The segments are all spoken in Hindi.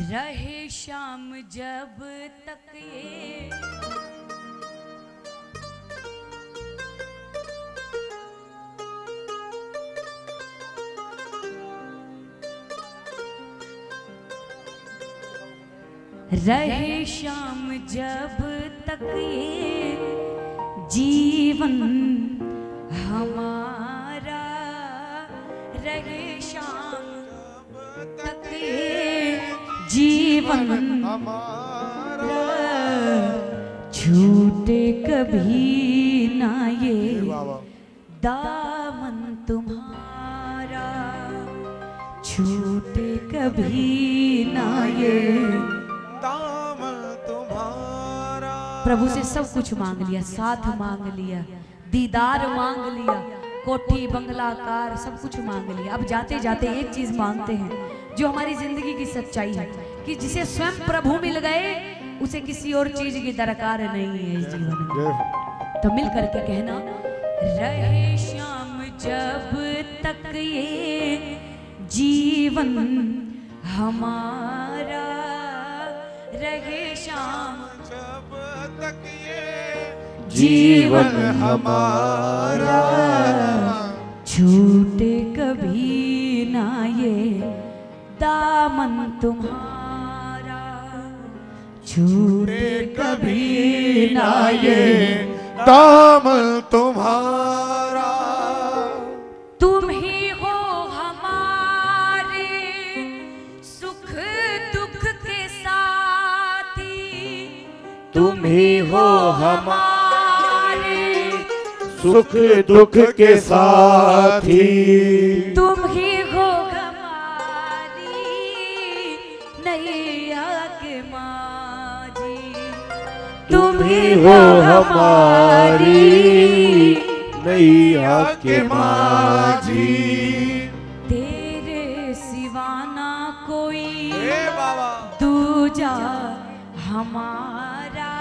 रहे शाम जब तक ये। रहे शाम जब तक ये। जीवन जीवन छूटे कभी ना ये दामन तुम्हारा। छूटे कभी ना ये दाम तुम्हारा। प्रभु से सब कुछ मांग लिया साथ मांग लिया दीदार मांग लिया कोठी बंगला कार सब कुछ मांग लिया। अब जाते जाते एक चीज़ मांगते हैं जो हमारी ज़िंदगी की सच्चाई है। कि जिसे स्वयं प्रभु मिल गए उसे किसी और चीज़ की दरकार नहीं है इस जीवन में। तो मिल करके कहना रहे श्याम जब तक ये जीवन हमारा। रहे श्याम जब तक ये जीवन हमारा। छूटे कभी ना ये दामन तुम्हारा। छूटे कभी ना ये दाम तुम्हारा। तुम ही हो हमारे सुख दुख के साथी। तुम ही हो हमारे सुख दुख के साथी। तुम ही हो हमारी नैया के माझी तुम ही हो हमारी नैया के माझी तेरे सिवाना कोई ए दूजा हमारा।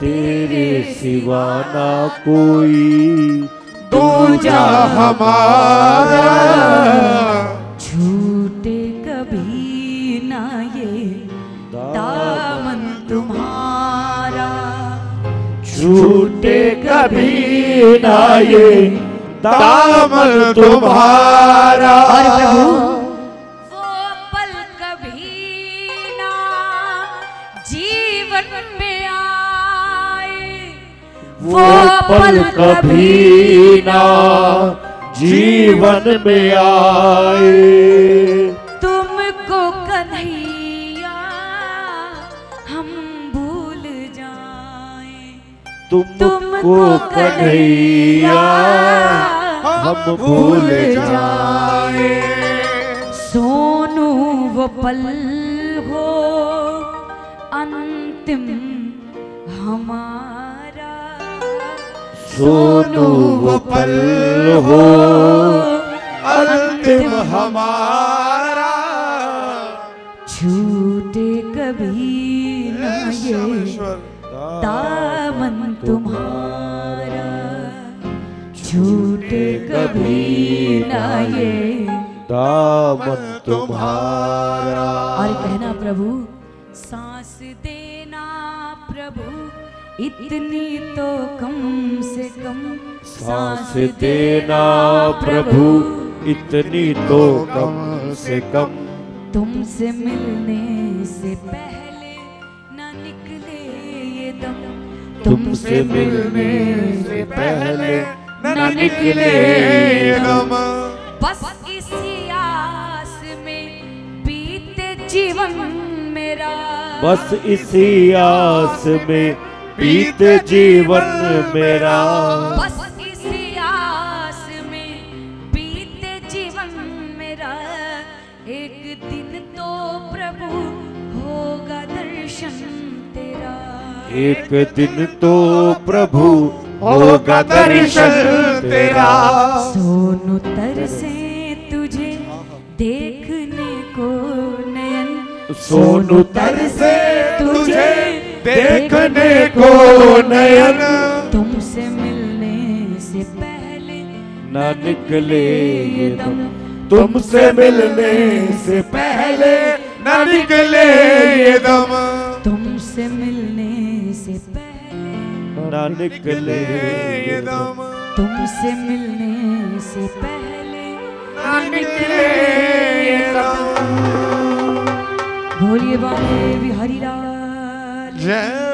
तेरे सिवा ना कोई दूजा हमारा। छूटे कभी ना ये दामन तुम्हारा। छूटे कभी ना ये दामन तुम्हारा। वो पल कभी ना जीवन में आए। वो पल कभी ना जीवन में आए। तुमको कन्हैया हम तुमको कन्हैया हम भूल जाए। सोनू वो पल हो अंतिम हमारा। सोनू वो पल हो अंतिम हमारा। छूटे कभी न ये श्यामेश्वर दामन तुम्हारा कभी न ये दामन तुम्हारा। और कहना प्रभु सांस देना प्रभु इतनी तो कम से कम सांस देना प्रभु इतनी तो कम से कम। तुमसे मिलने से पहले न निकले तुमसे मिलने से पहले न निकले गम बस इसी आस में बीते जीवन मेरा। बस इसी आस में बीते जीवन मेरा। बस एक दिन तो प्रभु होगा दर्शन तेरा। सोनू तरसे तुझे देखने को नयन। सोनू तरसे तुझे देखने को नयन। तुमसे मिलने से पहले न निकले ये दम। तुमसे मिलने से पहले न निकले ये दम। तुमसे मिलने ना निकले ये दम। तुमसे मिलने से पहले ना निकले ये दम। बोलिए बाबे बिहारी लाल। जय